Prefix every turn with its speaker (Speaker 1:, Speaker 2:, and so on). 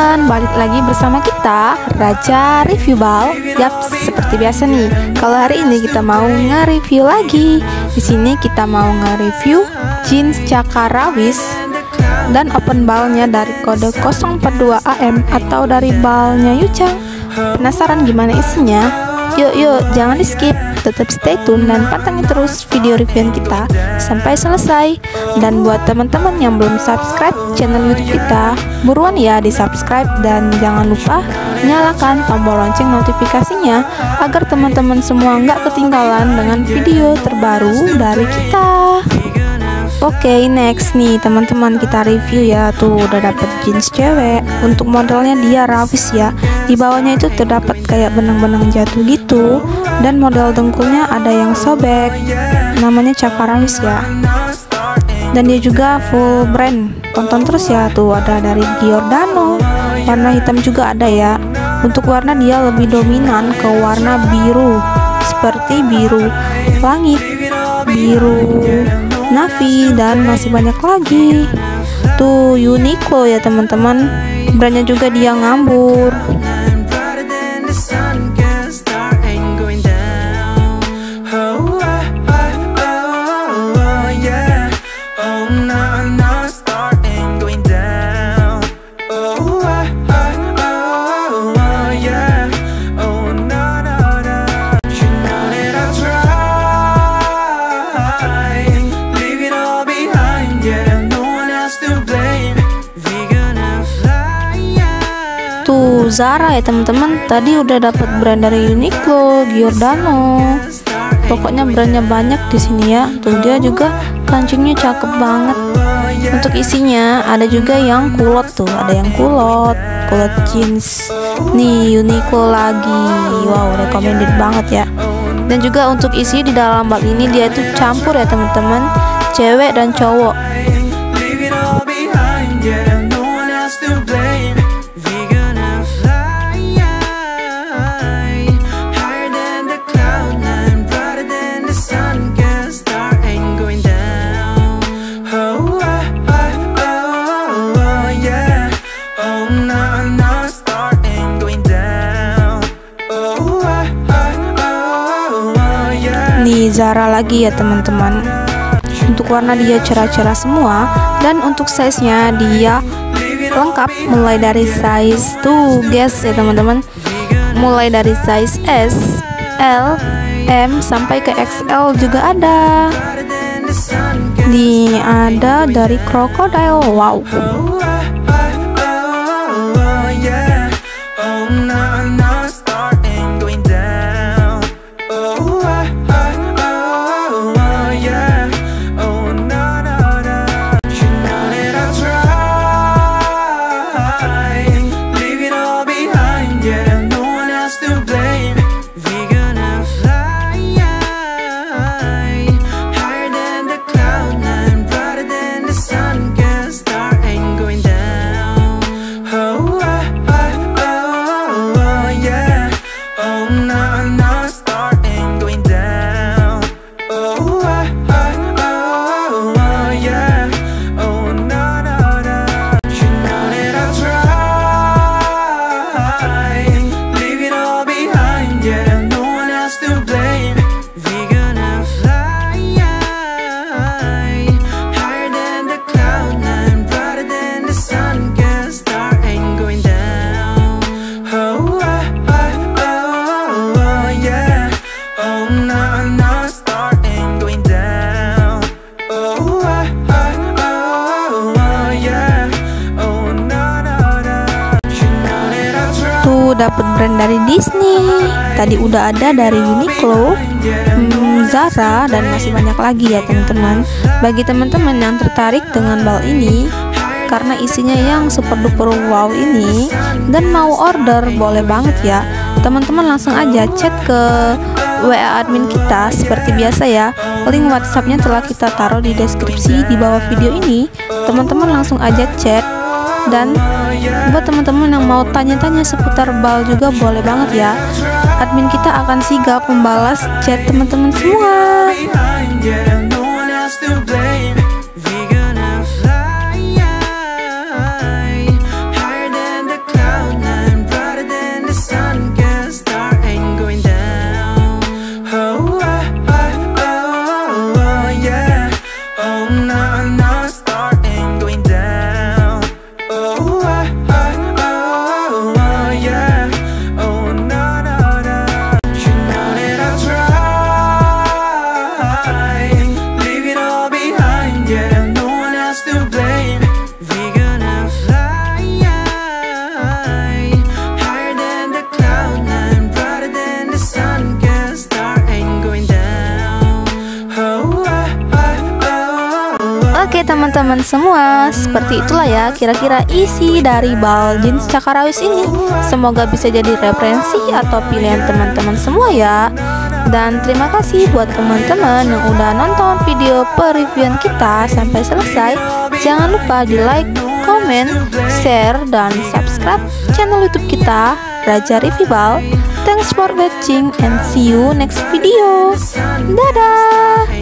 Speaker 1: teman-teman, balik lagi bersama kita Raja Review Bal. Yap, seperti biasa nih. Kalau hari ini kita mau nge-review lagi. Di sini kita mau nge-review jeans Cakarawis dan open balnya dari kode 042 AM atau dari balnya Yucang. Penasaran gimana isinya? Yuk yuk, jangan di skip. Tetap stay tune dan pantengin terus video review kita sampai selesai. Dan buat teman-teman yang belum subscribe channel youtube kita buruan ya di subscribe dan jangan lupa nyalakan tombol lonceng notifikasinya agar teman-teman semua nggak ketinggalan dengan video terbaru dari kita Oke okay, next nih teman-teman kita review ya. Tuh udah dapet jeans cewek. Untuk modelnya dia rawis ya. Di bawahnya itu terdapat kayak benang-benang jatuh gitu. Dan model dengkulnya ada yang sobek. Namanya cakarawis ya. Dan dia juga full brand. Tonton terus ya tuh ada dari Giordano. Warna hitam juga ada ya. Untuk warna dia lebih dominan ke warna biru. Seperti biru langit. Biru Navi dan masih banyak lagi. Tuh Uniqlo ya teman-teman. Brandnya juga dia ngambur Zara ya teman-teman. Tadi udah dapat brand dari Uniqlo Giordano. Pokoknya brandnya banyak di sini ya. Tuh dia juga kancingnya cakep banget. Untuk isinya ada juga yang kulot tuh. Ada yang kulot kulot jeans. Nih Uniqlo lagi. Wow recommended banget ya. Dan juga untuk isi di dalam bag ini dia itu campur ya teman-teman. Cewek dan cowok Zara lagi ya teman-teman. Untuk warna dia cerah-cerah semua dan untuk size nya dia lengkap mulai dari size tuh guys ya teman-teman. Mulai dari size S L M sampai ke XL juga ada. Nih ada dari crocodile. Wow dapat brand dari Disney. Tadi udah ada dari Uniqlo hmm, Zara dan masih banyak lagi ya teman-teman. Bagi teman-teman yang tertarik dengan bal ini karena isinya yang super duper wow ini dan mau order boleh banget ya. Teman-teman langsung aja chat ke WA admin kita. Seperti biasa ya link whatsappnya telah kita taruh di deskripsi di bawah video ini. Teman-teman langsung aja chat dan buat teman-teman yang mau tanya-tanya seputar bal juga boleh banget ya. Admin kita akan sigap membalas chat teman-teman semua teman-teman semua, seperti itulah ya kira-kira isi dari bal jeans cakarawis ini. Semoga bisa jadi referensi atau pilihan teman-teman semua ya. Dan terima kasih buat teman-teman yang udah nonton video pereviewan kita sampai selesai. Jangan lupa di like, komen, share, dan subscribe channel YouTube kita Raja Revibal. Thanks for watching and see you next video. Dadah.